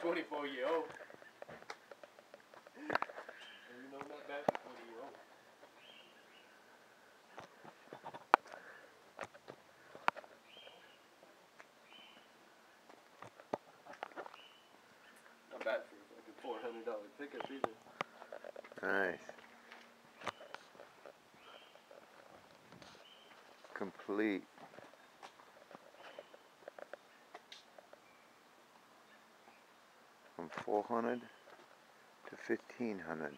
24 year old. And you know, not bad for 20 year old. Not bad for a fucking $400 ticket either. Nice. Complete. From 400 to 1500.